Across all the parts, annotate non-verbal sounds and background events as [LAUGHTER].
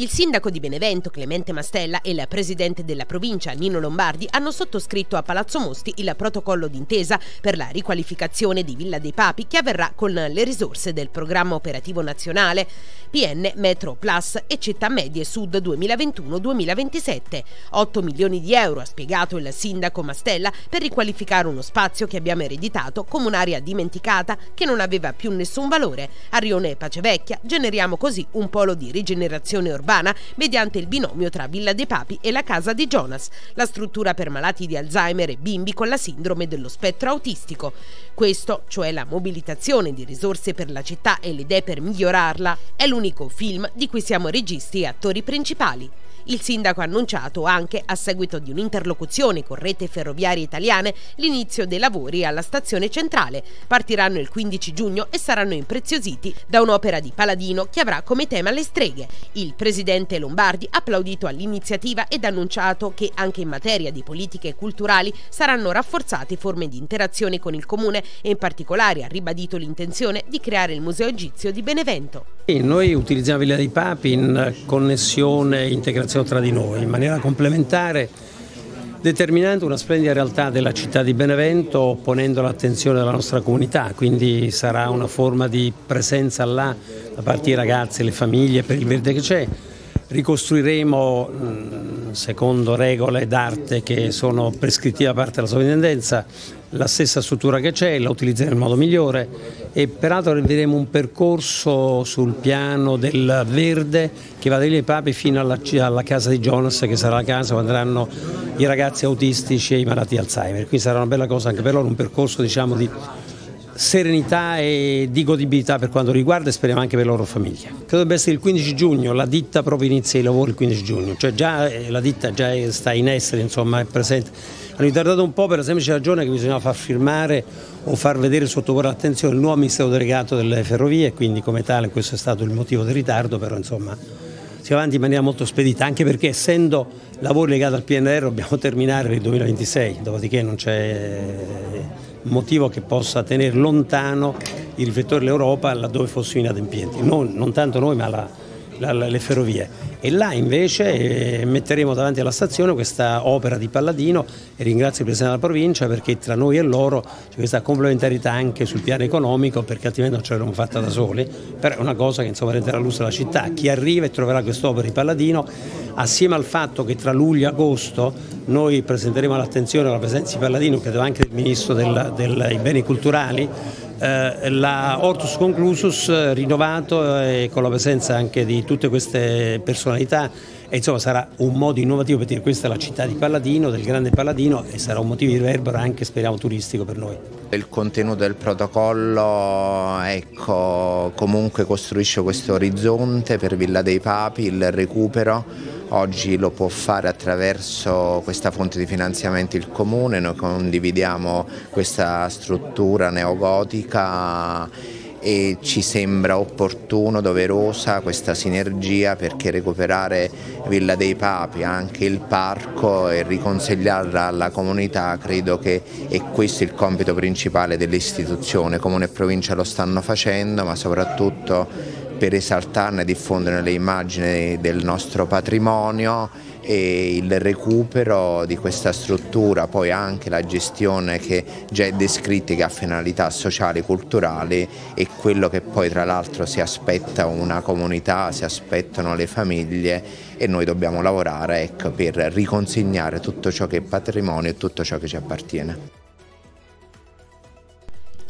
Il sindaco di Benevento, Clemente Mastella, e il presidente della provincia, Nino Lombardi, hanno sottoscritto a Palazzo Mosti il protocollo d'intesa per la riqualificazione di Villa dei Papi che avverrà con le risorse del programma operativo nazionale PN Metro Plus e Città Medie Sud 2021-2027. 8 milioni di euro, ha spiegato il sindaco Mastella, per riqualificare uno spazio che abbiamo ereditato come un'area dimenticata che non aveva più nessun valore. A Rione Pacevecchia generiamo così un polo di rigenerazione urbana urbana mediante il binomio tra Villa dei Papi e la casa di Jonas, la struttura per malati di Alzheimer e bimbi con la sindrome dello spettro autistico. Questo, cioè la mobilitazione di risorse per la città e le idee per migliorarla, è l'unico film di cui siamo registi e attori principali. Il sindaco ha annunciato anche, a seguito di un'interlocuzione con rete ferroviarie italiane, l'inizio dei lavori alla stazione centrale. Partiranno il 15 giugno e saranno impreziositi da un'opera di Paladino che avrà come tema le streghe. Il presidente Lombardi ha applaudito all'iniziativa ed ha annunciato che anche in materia di politiche culturali saranno rafforzate forme di interazione con il comune e in particolare ha ribadito l'intenzione di creare il Museo Egizio di Benevento. Noi utilizziamo Villa dei Papi in connessione e integrazione collaborazione tra di noi in maniera complementare determinando una splendida realtà della città di Benevento ponendo l'attenzione della nostra comunità, quindi sarà una forma di presenza là da parte dei ragazzi le famiglie per il verde che c'è. Ricostruiremo secondo regole d'arte che sono prescrittive da parte della sovrintendenza la stessa struttura che c'è, la utilizzeremo nel modo migliore e peraltro vedremo un percorso sul piano del verde che va dai Papi fino alla, alla, casa di Jonas che sarà la casa dove andranno i ragazzi autistici e i malati di Alzheimer, quindi sarà una bella cosa anche per loro, un percorso diciamo, di serenità e di godibilità per quanto riguarda e speriamo anche per le loro famiglie. Credo debba essere il 15 giugno, la ditta proprio inizia i lavori il 15 giugno, cioè già eh, la ditta già sta in essere, insomma è presente hanno ritardato un po' per la semplice ragione che bisognava far firmare o far vedere sottoporre all'attenzione il nuovo amministratore delegato delle ferrovie, quindi come tale questo è stato il motivo del ritardo, però insomma si va avanti in maniera molto spedita, anche perché essendo lavori legati al PNR dobbiamo terminare per il 2026, dopodiché non c'è motivo che possa tenere lontano i riflettori dell'Europa laddove fossimo inadempienti, non, non tanto noi ma la, la, le ferrovie. E là invece eh, metteremo davanti alla stazione questa opera di Palladino e ringrazio il Presidente della provincia perché tra noi e loro c'è questa complementarità anche sul piano economico perché altrimenti non ce l'avremmo fatta da soli, però è una cosa che insomma renderà luce alla città, chi arriva e troverà quest'opera di Palladino assieme al fatto che tra luglio e agosto noi presenteremo all'attenzione la presenza di Palladino, credo anche del Ministro dei Beni Culturali, eh, la Hortus Conclusus eh, rinnovato e con la presenza anche di tutte queste personalità e insomma sarà un modo innovativo per dire questa è la città di Palladino, del grande Palladino e sarà un motivo di riverbero anche speriamo turistico per noi. Il contenuto del protocollo ecco, comunque costruisce questo orizzonte per Villa dei Papi, il recupero oggi lo può fare attraverso questa fonte di finanziamento il Comune, noi condividiamo questa struttura neogotica e ci sembra opportuno, doverosa questa sinergia perché recuperare Villa dei Papi, anche il parco e riconsegnarla alla comunità credo che è questo il compito principale dell'istituzione, Comune e Provincia lo stanno facendo ma soprattutto per esaltarne e diffondere le immagini del nostro patrimonio e il recupero di questa struttura, poi anche la gestione che già è descritta che ha finalità sociali e culturali e quello che poi tra l'altro si aspetta una comunità, si aspettano le famiglie e noi dobbiamo lavorare ecco, per riconsegnare tutto ciò che è patrimonio e tutto ciò che ci appartiene.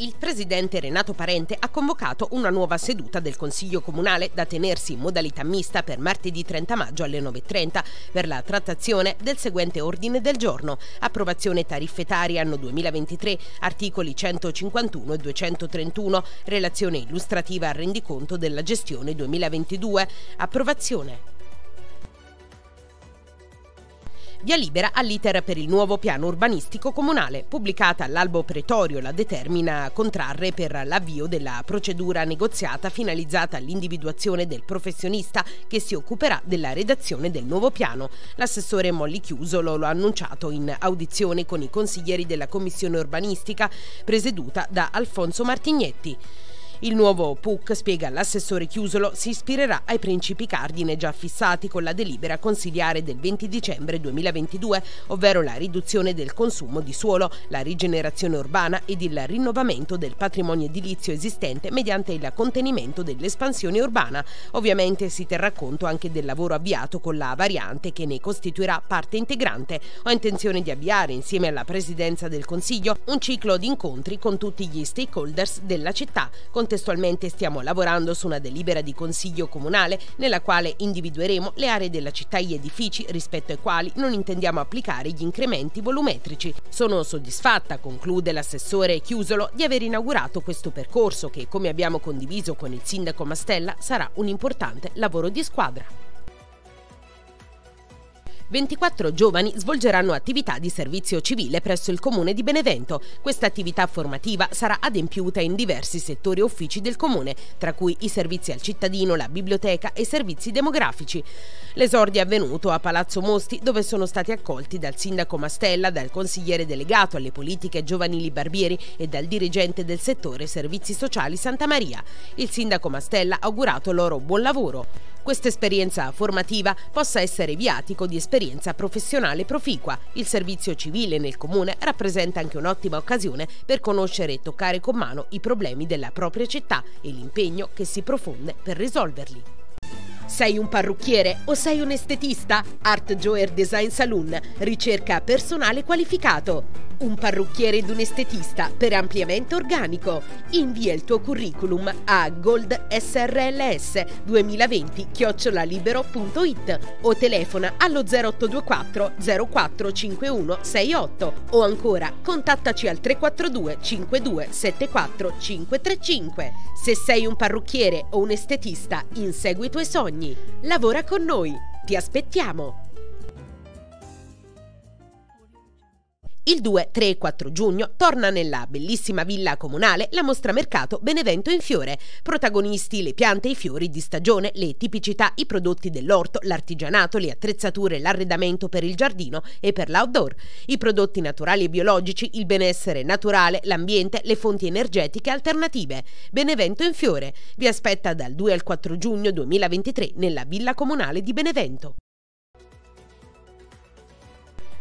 Il presidente Renato Parente ha convocato una nuova seduta del Consiglio Comunale da tenersi in modalità mista per martedì 30 maggio alle 9.30 per la trattazione del seguente ordine del giorno. Approvazione tariffetaria anno 2023, articoli 151 e 231, relazione illustrativa al rendiconto della gestione 2022. Approvazione via libera all'iter per il nuovo piano urbanistico comunale. Pubblicata all'albo pretorio la determina contrarre per l'avvio della procedura negoziata finalizzata all'individuazione del professionista che si occuperà della redazione del nuovo piano. L'assessore Molli Chiusolo lo ha annunciato in audizione con i consiglieri della commissione urbanistica presieduta da Alfonso Martignetti. Il nuovo PUC, spiega l'assessore Chiusolo, si ispirerà ai principi cardine già fissati con la delibera consigliare del 20 dicembre 2022, ovvero la riduzione del consumo di suolo, la rigenerazione urbana ed il rinnovamento del patrimonio edilizio esistente mediante il contenimento dell'espansione urbana. Ovviamente si terrà conto anche del lavoro avviato con la variante che ne costituirà parte integrante. Ho intenzione di avviare insieme alla Presidenza del Consiglio un ciclo di incontri con tutti gli stakeholders della città. Contestualmente stiamo lavorando su una delibera di Consiglio Comunale nella quale individueremo le aree della città e gli edifici rispetto ai quali non intendiamo applicare gli incrementi volumetrici. Sono soddisfatta, conclude l'assessore Chiusolo, di aver inaugurato questo percorso che, come abbiamo condiviso con il sindaco Mastella, sarà un importante lavoro di squadra. 24 giovani svolgeranno attività di servizio civile presso il comune di Benevento. Questa attività formativa sarà adempiuta in diversi settori e uffici del comune, tra cui i servizi al cittadino, la biblioteca e i servizi demografici. L'esordio è avvenuto a Palazzo Mosti, dove sono stati accolti dal sindaco Mastella, dal consigliere delegato alle politiche giovanili Barbieri e dal dirigente del settore servizi sociali Santa Maria. Il sindaco Mastella ha augurato loro buon lavoro questa esperienza formativa possa essere viatico di esperienza professionale proficua. Il servizio civile nel comune rappresenta anche un'ottima occasione per conoscere e toccare con mano i problemi della propria città e l'impegno che si profonde per risolverli. Sei un parrucchiere o sei un estetista? Art Joer Design Saloon ricerca personale qualificato un parrucchiere ed un estetista per ampliamento organico. Invia il tuo curriculum a goldsrls 2020 chiocciolalibero.it o telefona allo 0824 0451 68 o ancora contattaci al 342 52 74 535. Se sei un parrucchiere o un estetista, insegui i tuoi sogni. Lavora con noi. Ti aspettiamo! Il 2, 3 e 4 giugno torna nella bellissima villa comunale la mostra mercato Benevento in fiore. Protagonisti le piante e i fiori di stagione, le tipicità, i prodotti dell'orto, l'artigianato, le attrezzature, l'arredamento per il giardino e per l'outdoor, i prodotti naturali e biologici, il benessere naturale, l'ambiente, le fonti energetiche alternative. Benevento in fiore vi aspetta dal 2 al 4 giugno 2023 nella villa comunale di Benevento.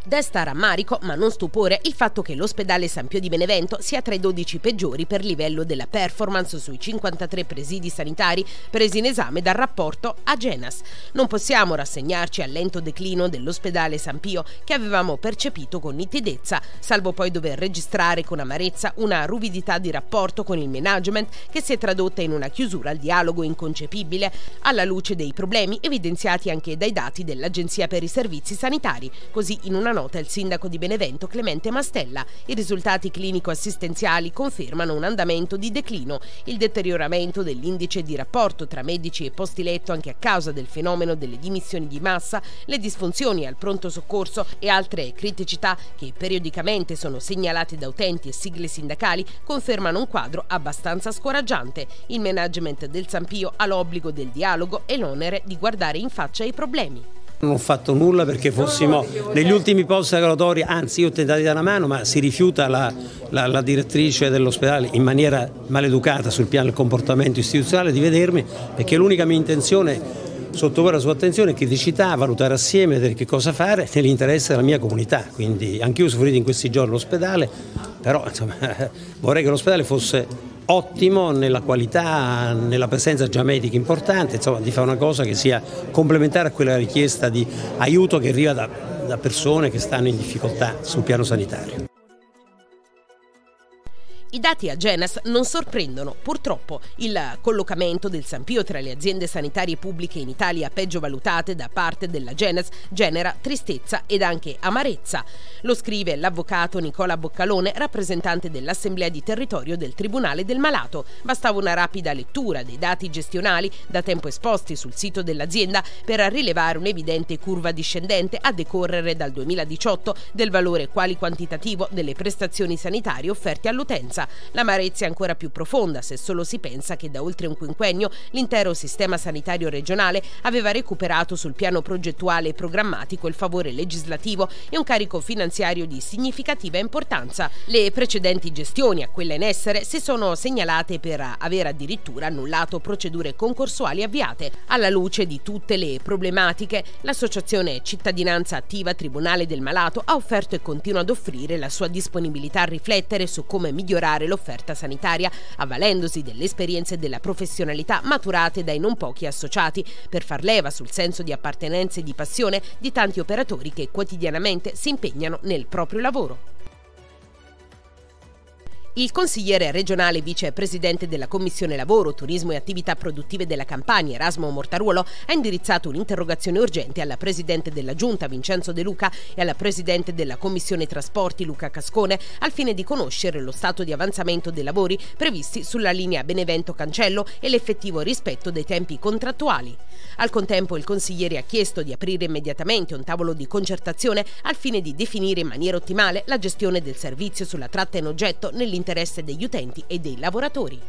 Desta rammarico, ma non stupore, il fatto che l'ospedale San Pio di Benevento sia tra i 12 peggiori per livello della performance sui 53 presidi sanitari presi in esame dal rapporto Agenas. Non possiamo rassegnarci al lento declino dell'ospedale San Pio che avevamo percepito con nitidezza, salvo poi dover registrare con amarezza una ruvidità di rapporto con il management che si è tradotta in una chiusura al dialogo inconcepibile, alla luce dei problemi evidenziati anche dai dati dell'Agenzia per i Servizi Sanitari, così in una nota il sindaco di Benevento Clemente Mastella. I risultati clinico-assistenziali confermano un andamento di declino. Il deterioramento dell'indice di rapporto tra medici e posti letto anche a causa del fenomeno delle dimissioni di massa, le disfunzioni al pronto soccorso e altre criticità che periodicamente sono segnalate da utenti e sigle sindacali confermano un quadro abbastanza scoraggiante. Il management del Zampio ha l'obbligo del dialogo e l'onere di guardare in faccia i problemi. Non ho fatto nulla perché fossimo negli ultimi post graduatoria, anzi io ho tentato di dare una mano, ma si rifiuta la, la, la direttrice dell'ospedale in maniera maleducata sul piano del comportamento istituzionale di vedermi perché l'unica mia intenzione sottoporre la sua attenzione, criticità, valutare assieme che cosa fare [LAUGHS] nell'interesse della mia comunità. Quindi anch'io ho sofferito in questi giorni l'ospedale, però insomma, [LAUGHS] vorrei che l'ospedale fosse ottimo nella qualità, nella presenza già medica importante, insomma di fare una cosa che sia complementare a quella richiesta di aiuto che arriva da, da persone che stanno in difficoltà sul piano sanitario. I dati a Genas non sorprendono. Purtroppo il collocamento del San Pio tra le aziende sanitarie pubbliche in Italia peggio valutate da parte della Genas genera tristezza ed anche amarezza. Lo scrive l'avvocato Nicola Boccalone, rappresentante dell'Assemblea di Territorio del Tribunale del Malato. Bastava una rapida lettura dei dati gestionali da tempo esposti sul sito dell'azienda per rilevare un'evidente curva discendente a decorrere dal 2018 del valore quali quantitativo delle prestazioni sanitarie offerte all'utenza. L'amarezza è ancora più profonda se solo si pensa che da oltre un quinquennio l'intero sistema sanitario regionale aveva recuperato sul piano progettuale e programmatico il favore legislativo e un carico finanziario di significativa importanza. Le precedenti gestioni a quella in essere si sono segnalate per aver addirittura annullato procedure concorsuali avviate. Alla luce di tutte le problematiche, l'associazione Cittadinanza Attiva Tribunale del Malato ha offerto e continua ad offrire la sua disponibilità a riflettere su come migliorare l'offerta sanitaria, avvalendosi delle esperienze e della professionalità maturate dai non pochi associati, per far leva sul senso di appartenenza e di passione di tanti operatori che quotidianamente si impegnano nel proprio lavoro. Il consigliere regionale vicepresidente della Commissione Lavoro, Turismo e Attività Produttive della Campania, Erasmo Mortaruolo, ha indirizzato un'interrogazione urgente alla Presidente della Giunta, Vincenzo De Luca, e alla Presidente della Commissione Trasporti, Luca Cascone, al fine di conoscere lo stato di avanzamento dei lavori previsti sulla linea Benevento-Cancello e l'effettivo rispetto dei tempi contrattuali. Al contempo il consigliere ha chiesto di aprire immediatamente un tavolo di concertazione al fine di definire in maniera ottimale la gestione del servizio sulla tratta in oggetto nell'interno nell'interesse degli utenti e dei lavoratori.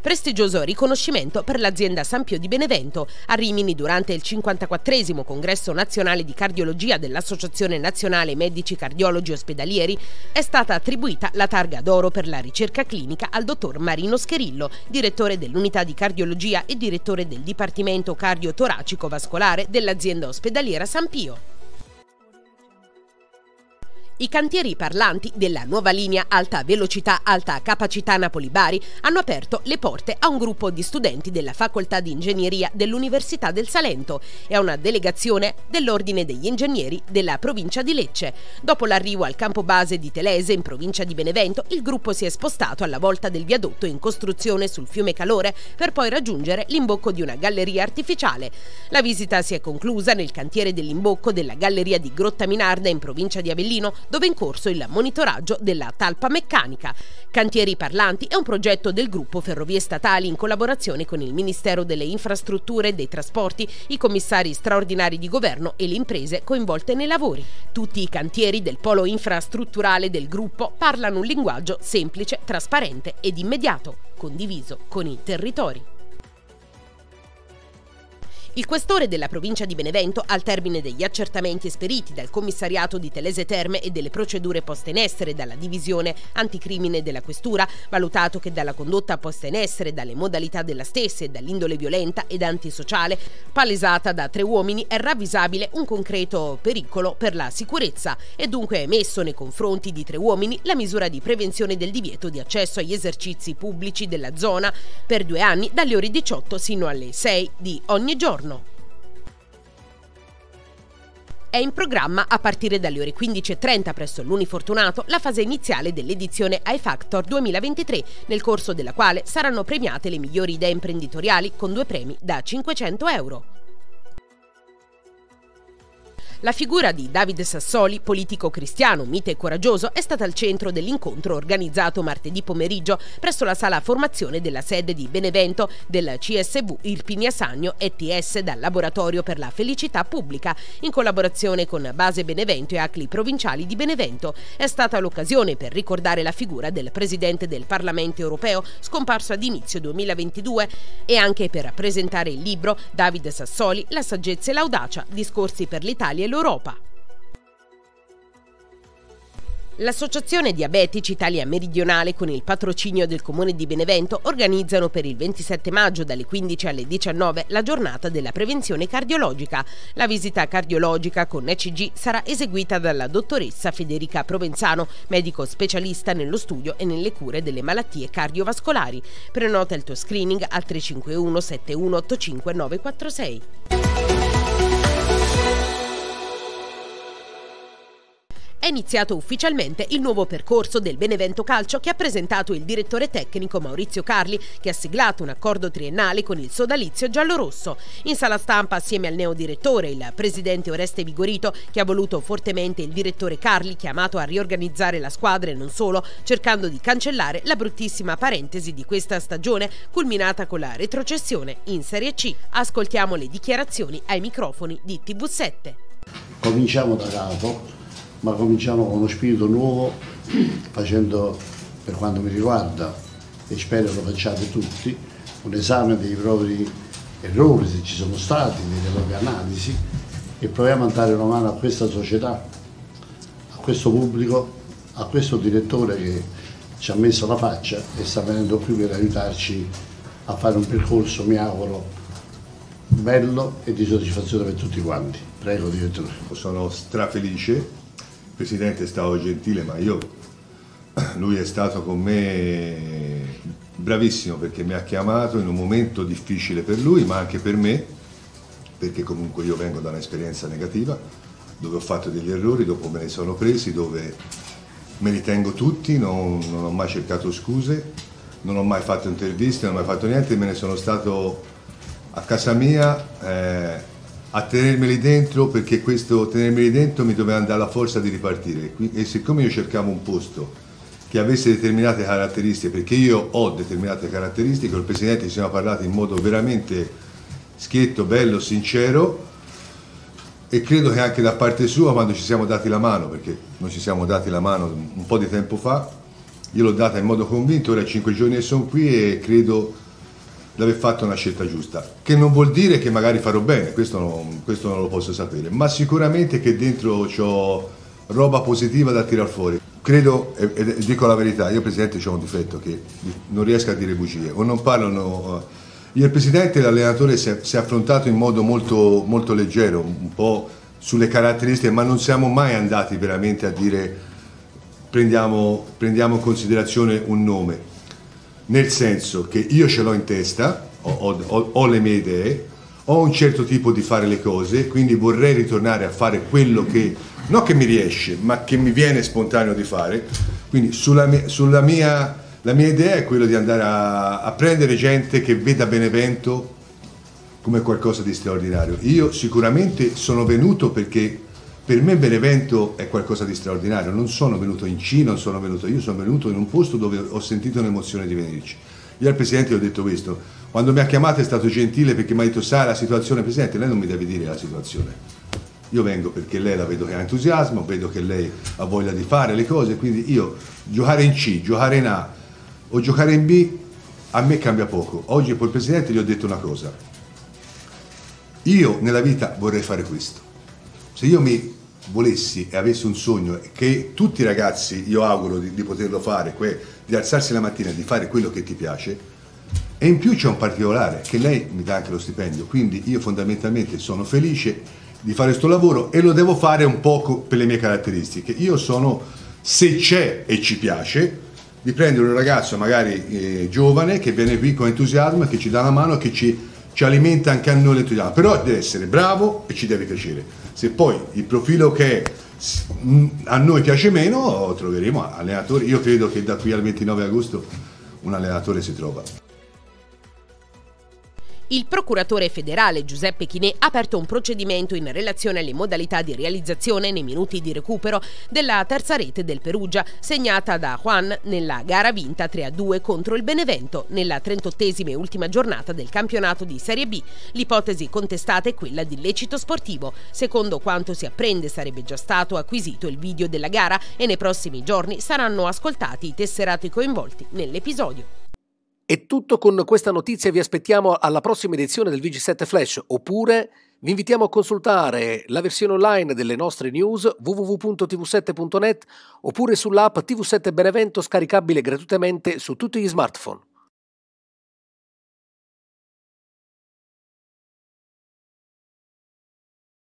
Prestigioso riconoscimento per l'azienda Sampio di Benevento. A Rimini, durante il 54 congresso nazionale di cardiologia dell'Associazione Nazionale Medici Cardiologi Ospedalieri, è stata attribuita la targa d'oro per la ricerca clinica al dottor Marino Scherillo, direttore dell'unità di cardiologia e direttore del Dipartimento Cardiotoracico Vascolare dell'azienda ospedaliera Sampio. I cantieri parlanti della nuova linea alta velocità alta capacità Napoli-Bari hanno aperto le porte a un gruppo di studenti della Facoltà di Ingegneria dell'Università del Salento e a una delegazione dell'Ordine degli Ingegneri della provincia di Lecce. Dopo l'arrivo al campo base di Telese in provincia di Benevento, il gruppo si è spostato alla volta del viadotto in costruzione sul fiume Calore per poi raggiungere l'imbocco di una galleria artificiale. La visita si è conclusa nel cantiere dell'imbocco della galleria di Grotta Minarda in provincia di Avellino dove è in corso il monitoraggio della talpa meccanica. Cantieri Parlanti è un progetto del gruppo Ferrovie Statali in collaborazione con il Ministero delle Infrastrutture e dei Trasporti, i commissari straordinari di governo e le imprese coinvolte nei lavori. Tutti i cantieri del polo infrastrutturale del gruppo parlano un linguaggio semplice, trasparente ed immediato, condiviso con i territori. Il questore della provincia di Benevento, al termine degli accertamenti esperiti dal commissariato di Telese Terme e delle procedure poste in essere dalla divisione anticrimine della questura, valutato che dalla condotta posta in essere, dalle modalità della stessa e dall'indole violenta ed antisociale, palesata da tre uomini, è ravvisabile un concreto pericolo per la sicurezza. E dunque è emesso nei confronti di tre uomini la misura di prevenzione del divieto di accesso agli esercizi pubblici della zona per due anni dalle ore 18 sino alle 6 di ogni giorno giorno. È in programma a partire dalle ore 15.30 presso l'Unifortunato la fase iniziale dell'edizione iFactor 2023, nel corso della quale saranno premiate le migliori idee imprenditoriali con due premi da 500 euro. La figura di Davide Sassoli, politico cristiano, mite e coraggioso, è stata al centro dell'incontro organizzato martedì pomeriggio presso la sala formazione della sede di Benevento del CSV Irpinia Sagno ETS dal Laboratorio per la Felicità Pubblica, in collaborazione con Base Benevento e ACLI provinciali di Benevento. È stata l'occasione per ricordare la figura del Presidente del Parlamento europeo, scomparso ad inizio 2022, e anche per presentare il libro Davide Sassoli, La saggezza e l'audacia, discorsi per l'Italia l'Europa. L'Associazione Diabetici Italia Meridionale con il patrocinio del Comune di Benevento organizzano per il 27 maggio dalle 15 alle 19 la giornata della prevenzione cardiologica. La visita cardiologica con ECG sarà eseguita dalla dottoressa Federica Provenzano, medico specialista nello studio e nelle cure delle malattie cardiovascolari. Prenota il tuo screening al 351 7185 946. È iniziato ufficialmente il nuovo percorso del Benevento Calcio che ha presentato il direttore tecnico Maurizio Carli che ha siglato un accordo triennale con il sodalizio giallorosso. In sala stampa assieme al neodirettore il presidente Oreste Vigorito che ha voluto fortemente il direttore Carli chiamato a riorganizzare la squadra e non solo cercando di cancellare la bruttissima parentesi di questa stagione culminata con la retrocessione in Serie C. Ascoltiamo le dichiarazioni ai microfoni di TV7. Cominciamo da capo ma cominciamo con uno spirito nuovo facendo per quanto mi riguarda e spero lo facciate tutti un esame dei propri errori se ci sono stati, delle proprie analisi e proviamo a dare una mano a questa società, a questo pubblico, a questo direttore che ci ha messo la faccia e sta venendo qui per aiutarci a fare un percorso, mi auguro, bello e di soddisfazione per tutti quanti. Prego, direttore. Sono strafelice, Presidente è stato gentile, ma io, lui è stato con me bravissimo perché mi ha chiamato in un momento difficile per lui, ma anche per me, perché comunque io vengo da un'esperienza negativa, dove ho fatto degli errori, dopo me ne sono presi, dove me li tengo tutti, non, non ho mai cercato scuse, non ho mai fatto interviste, non ho mai fatto niente, me ne sono stato a casa mia eh, a tenermeli dentro perché questo tenermeli dentro mi doveva dare la forza di ripartire. E siccome io cercavo un posto che avesse determinate caratteristiche, perché io ho determinate caratteristiche, il Presidente ci siamo parlati in modo veramente schietto, bello, sincero e credo che anche da parte sua quando ci siamo dati la mano, perché noi ci siamo dati la mano un po' di tempo fa, io l'ho data in modo convinto, ora cinque giorni che sono qui e credo di aver fatto una scelta giusta, che non vuol dire che magari farò bene, questo non, questo non lo posso sapere, ma sicuramente che dentro ho roba positiva da tirar fuori. Credo, e dico la verità, io Presidente ho un difetto che non riesco a dire bugie, o non parlano... Io il Presidente e l'allenatore si, si è affrontato in modo molto, molto leggero, un po' sulle caratteristiche, ma non siamo mai andati veramente a dire prendiamo, prendiamo in considerazione un nome, nel senso che io ce l'ho in testa, ho, ho, ho le mie idee, ho un certo tipo di fare le cose, quindi vorrei ritornare a fare quello che, non che mi riesce, ma che mi viene spontaneo di fare. Quindi sulla mia, sulla mia, la mia idea è quella di andare a, a prendere gente che veda Benevento come qualcosa di straordinario. Io sicuramente sono venuto perché per me Benevento è qualcosa di straordinario, non sono venuto in Cina, non sono venuto, io sono venuto in un posto dove ho sentito un'emozione di venirci. Io al Presidente gli ho detto questo, quando mi ha chiamato è stato gentile perché mi ha detto sa la situazione, Presidente lei non mi deve dire la situazione. Io vengo perché lei la vedo che ha entusiasmo, vedo che lei ha voglia di fare le cose, quindi io giocare in C, giocare in A o giocare in B a me cambia poco. Oggi poi il Presidente gli ho detto una cosa, io nella vita vorrei fare questo. Se io mi volessi e avessi un sogno che tutti i ragazzi, io auguro di, di poterlo fare, di alzarsi la mattina e di fare quello che ti piace, e in più c'è un particolare, che lei mi dà anche lo stipendio, quindi io fondamentalmente sono felice di fare questo lavoro e lo devo fare un po' per le mie caratteristiche. Io sono, se c'è e ci piace, di prendere un ragazzo magari eh, giovane che viene qui con entusiasmo che ci dà la mano che ci, ci alimenta anche a noi l'entusiasmo, però deve essere bravo e ci deve piacere. Se poi il profilo che è a noi piace meno, troveremo allenatori. Io credo che da qui al 29 agosto un allenatore si trova. Il procuratore federale Giuseppe Chinè ha aperto un procedimento in relazione alle modalità di realizzazione nei minuti di recupero della terza rete del Perugia, segnata da Juan nella gara vinta 3-2 contro il Benevento nella 38esima e ultima giornata del campionato di Serie B. L'ipotesi contestata è quella di illecito sportivo. Secondo quanto si apprende sarebbe già stato acquisito il video della gara e nei prossimi giorni saranno ascoltati i tesserati coinvolti nell'episodio. È tutto con questa notizia, vi aspettiamo alla prossima edizione del VG7 Flash oppure vi invitiamo a consultare la versione online delle nostre news www.tv7.net oppure sull'app TV7 Benevento scaricabile gratuitamente su tutti gli smartphone.